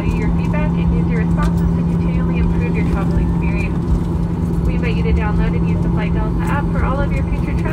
value your feedback and use your responses to continually improve your travel experience. We invite you to download and use the Fly Delta app for all of your future travels.